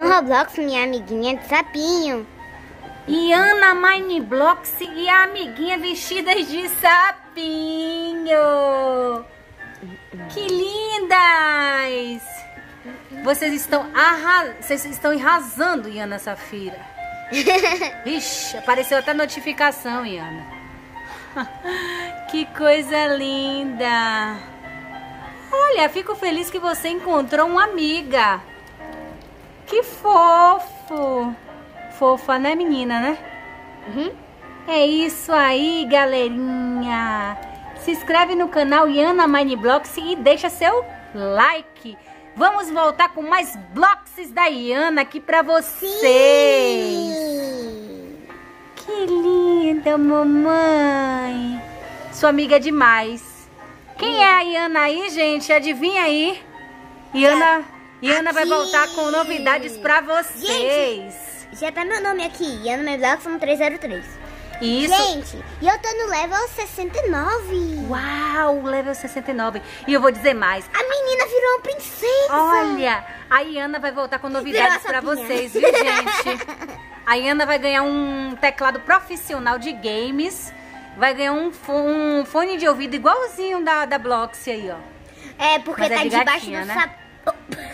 Roblox, minha amiguinha de sapinho. E Ana Mineblox e a amiguinha vestidas de sapinho. Que lindas! Vocês estão, arra... Vocês estão arrasando, Iana Safira. Vixe, apareceu até notificação, Iana. que coisa linda. Olha, fico feliz que você encontrou uma amiga. Que fofo. Fofa, né, menina, né? Uhum. É isso aí, galerinha. Se inscreve no canal Iana Mineblocks e deixa seu like. Vamos voltar com mais blocks da Iana aqui pra vocês. Sim. Que linda, mamãe. Sua amiga é demais. Quem é a Iana aí, gente? Adivinha aí. Iana, Iana vai voltar com novidades pra vocês. Já tá meu nome aqui, Ana Meblox 1303. Isso. Gente, e eu tô no level 69. Uau, level 69. E eu vou dizer mais. A menina virou uma princesa. Olha, a Iana vai voltar com novidades pra vocês, viu, gente? A Iana vai ganhar um teclado profissional de games. Vai ganhar um, um fone de ouvido igualzinho da, da Bloxy aí, ó. É, porque Mas é tá de debaixo gatinha, do né? sapato.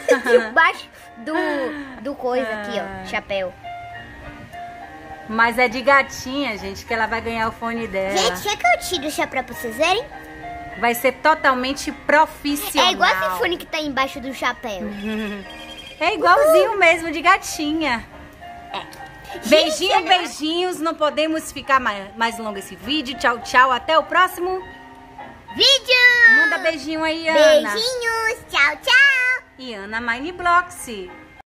Debaixo do, do coisa aqui, Ah. ó. Chapéu. Mas é de gatinha, gente, que ela vai ganhar o fone dela. Gente, quer que eu tire o chapéu pra vocês verem? Vai ser totalmente profissional. É igual esse fone que tá embaixo do chapéu. É igualzinho mesmo, de gatinha. Gente, Beijinho, agora- beijinhos. Não podemos ficar mais, mais longo esse vídeo. Tchau, tchau. Até o próximo. Vídeo! Manda beijinho aí, Ana. Beijinhos! Tchau, tchau! E Ana Mineblocks.